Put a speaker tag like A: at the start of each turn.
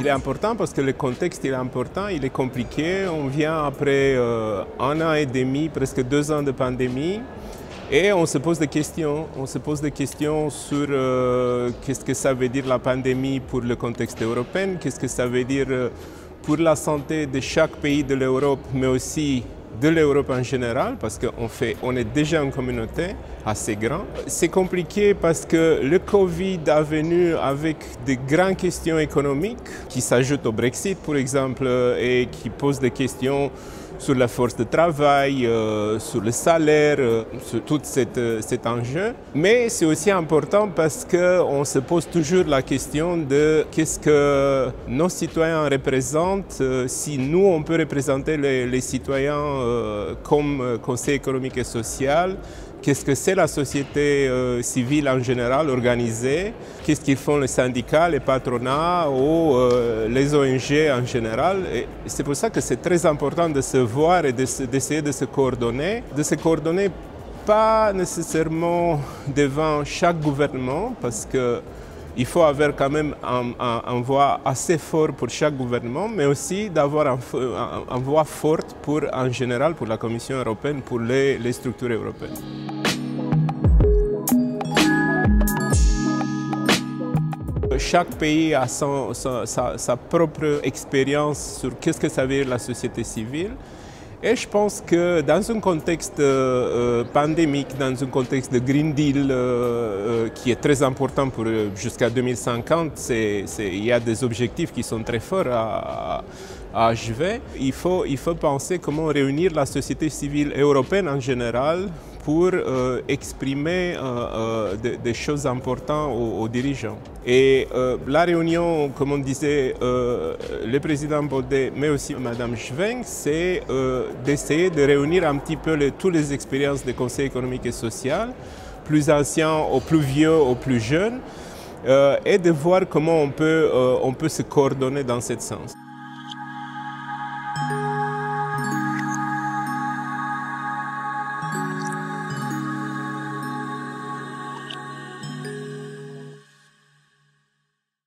A: Il est important parce que le contexte est important, il est compliqué. On vient après euh, un an et demi, presque deux ans de pandémie. Et on se pose des questions. On se pose des questions sur euh, qu'est-ce que ça veut dire la pandémie pour le contexte européen, qu'est-ce que ça veut dire euh, pour la santé de chaque pays de l'Europe, mais aussi de l'Europe en général, parce qu'on fait, on est déjà une communauté assez grande. C'est compliqué parce que le Covid a venu avec de grandes questions économiques qui s'ajoutent au Brexit, par exemple, et qui posent des questions sur la force de travail, euh, sur le salaire, euh, sur tout cet, euh, cet enjeu. Mais c'est aussi important parce qu'on se pose toujours la question de qu'est-ce que nos citoyens représentent, si nous, on peut représenter les, les citoyens comme Conseil économique et social, qu'est-ce que c'est la société euh, civile en général organisée, qu'est-ce qu'ils font les syndicats, les patronats ou euh, les ONG en général? c'est pour ça que c'est très important de se voir et d'essayer de, se coordonner, de se coordonner pas nécessairement devant chaque gouvernement, parce que il faut avoir quand même un, voix assez fort pour chaque gouvernement, mais aussi d'avoir un, voix forte pour, en général pour la Commission européenne, pour les, les structures européennes. Chaque pays a sa, propre expérience sur qu'est-ce que ça veut dire la société civile. Et je pense que dans un contexte euh, pandémique, dans un contexte de Green Deal euh, euh, qui est très important pour jusqu'à 2050, il y a des objectifs qui sont très forts à, à achever. Il faut penser comment réunir la société civile européenne en général pour euh, exprimer euh, euh, des, choses importantes aux, dirigeants. Et la réunion, comme on disait, le président Baudet, mais aussi Madame Schwenk, c'est d'essayer de réunir un petit peu les, toutes les expériences des conseils économiques et social, plus anciens aux plus vieux, aux plus jeunes, et de voir comment on peut, on peut se coordonner dans ce sens.